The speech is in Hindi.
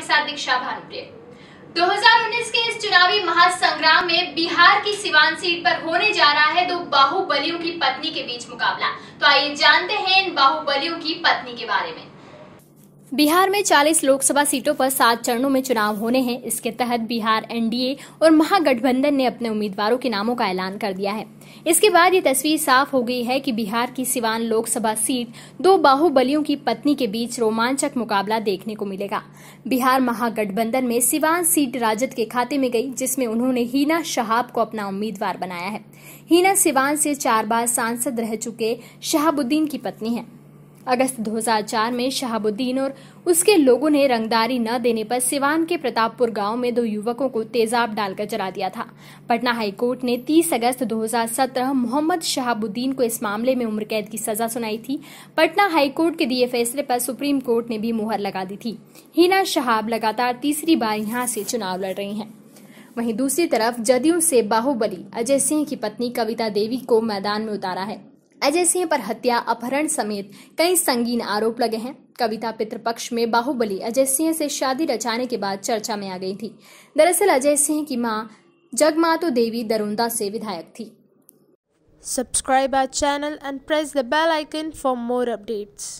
आपके साथ दीक्षा भानुप्रिय 2019 के इस चुनावी महासंग्राम में बिहार की सिवान सीट पर होने जा रहा है दो बाहुबलियों की पत्नी के बीच मुकाबला। तो आइए जानते हैं इन बाहुबलियों की पत्नी के बारे में। बिहार में 40 लोकसभा सीटों पर सात चरणों में चुनाव होने हैं। इसके तहत बिहार एनडीए और महागठबंधन ने अपने उम्मीदवारों के नामों का ऐलान कर दिया है। इसके बाद ये तस्वीर साफ़ हो गई है कि बिहार की सिवान लोकसभा सीट दो बाहुबलियों की पत्नी के बीच रोमांचक मुकाबला देखने को मिलेगा। बिहार महागठबंधन में सिवान सीट राजद के खाते में गई, जिसमें उन्होंने हीना शहाब को अपना उम्मीदवार बनाया है। हीना सिवान से चार बार सांसद रह चुके शहाबुद्दीन की पत्नी है। अगस्त 2004 में शहाबुद्दीन और उसके लोगों ने रंगदारी न देने पर सिवान के प्रतापपुर गाँव में दो युवकों को तेजाब डालकर जला दिया था। पटना हाईकोर्ट ने 30 अगस्त 2017 मोहम्मद शहाबुद्दीन को इस मामले में उम्र कैद की सजा सुनाई थी। पटना हाईकोर्ट के दिए फैसले पर सुप्रीम कोर्ट ने भी मुहर लगा दी थी। हिना शहाब लगातार तीसरी बार यहाँ से चुनाव लड़ रही हैं। वहीं दूसरी तरफ़ जदयू से बाहुबली, अजय सिंह की पत्नी कविता देवी को मैदान में उतारा है। अजय सिंह पर हत्या, अपहरण समेत कई संगीन आरोप लगे हैं। कविता पितृपक्ष में बाहुबली अजय सिंह से शादी रचाने के बाद चर्चा में आ गई थी। दरअसल अजय सिंह की माँ जगमातो देवी दरुंदा से विधायक थी। Subscribe our channel and press the bell icon for more updates.